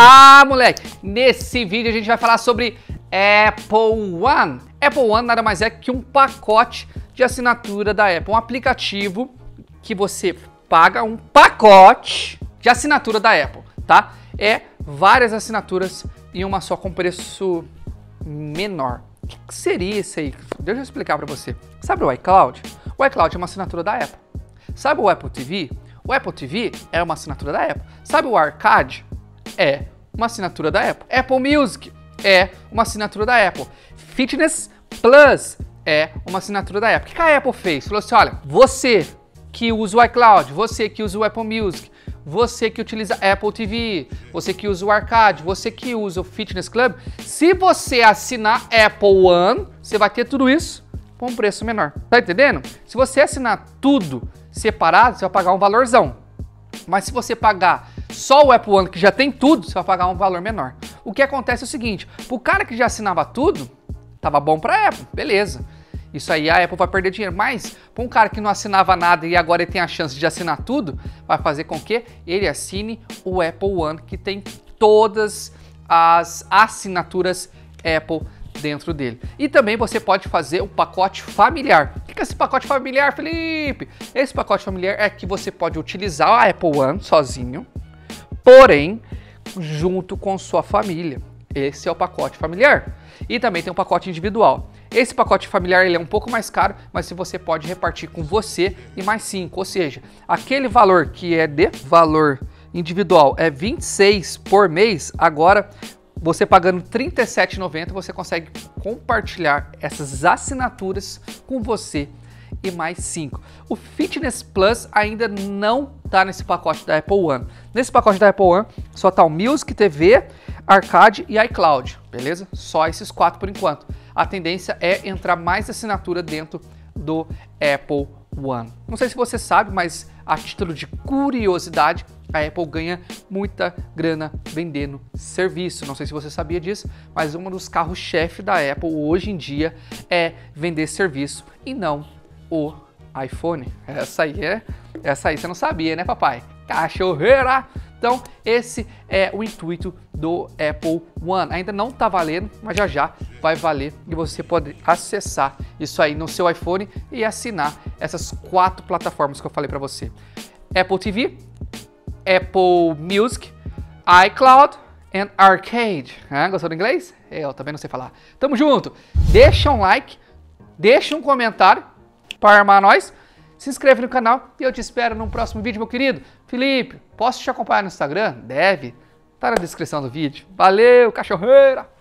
Ah, moleque! Nesse vídeo a gente vai falar sobre Apple One. Apple One nada mais é que um pacote de assinatura da Apple, um aplicativo que você paga um pacote de assinatura da Apple, tá? É várias assinaturas em uma só com preço menor. O que seria isso aí? Deixa eu explicar para você. Sabe o iCloud? O iCloud é uma assinatura da Apple. Sabe o Apple TV? O Apple TV é uma assinatura da Apple. Sabe o Arcade? É uma assinatura da Apple. Apple Music é uma assinatura da Apple. Fitness Plus é uma assinatura da Apple. O que a Apple fez? Falou assim: olha, você que usa o iCloud, você que usa o Apple Music, você que utiliza Apple TV, você que usa o Arcade, você que usa o Fitness Club, se você assinar Apple One, você vai ter tudo isso por um preço menor. Tá entendendo? Se você assinar tudo separado, você vai pagar um valorzão. Mas se você pagar só o Apple One, que já tem tudo, você vai pagar um valor menor. O que acontece é o seguinte, o cara que já assinava tudo, tava bom para Apple, beleza. Isso aí a Apple vai perder dinheiro. Mas para um cara que não assinava nada e agora ele tem a chance de assinar tudo, vai fazer com que ele assine o Apple One, que tem todas as assinaturas Apple dentro dele. E também você pode fazer o pacote familiar. O que é esse pacote familiar, Felipe? Esse pacote familiar é que você pode utilizar a Apple One sozinho, porém junto com sua família. Esse é o pacote familiar. E também tem um pacote individual. Esse pacote familiar ele é um pouco mais caro, mas se você pode repartir com você e mais cinco, ou seja, aquele valor que é de valor individual é 26 por mês, agora você pagando R$ 37,90 você consegue compartilhar essas assinaturas com você e mais 5. O Fitness Plus ainda não está nesse pacote da Apple One. Nesse pacote da Apple One só está o Music TV, Arcade e iCloud, beleza? Só esses quatro por enquanto. A tendência é entrar mais assinatura dentro do Apple One. Não sei se você sabe, mas a título de curiosidade, a Apple ganha muita grana vendendo serviço. Não sei se você sabia disso, mas um dos carros-chefe da Apple hoje em dia é vender serviço e não o iPhone. Essa aí é, essa aí você não sabia, né, papai? Cachorreira! Então, esse é o intuito do Apple One. Ainda não está valendo, mas já já vai valer e você pode acessar isso aí no seu iPhone e assinar essas quatro plataformas que eu falei para você. Apple TV, Apple Music, iCloud e Arcade. Ah, gostou do inglês? Eu também não sei falar. Tamo junto. Deixa um like, deixa um comentário para armar nós. Se inscreve no canal e eu te espero no próximo vídeo, meu querido. Felipe, posso te acompanhar no Instagram? Deve. Tá na descrição do vídeo. Valeu, cachorreira!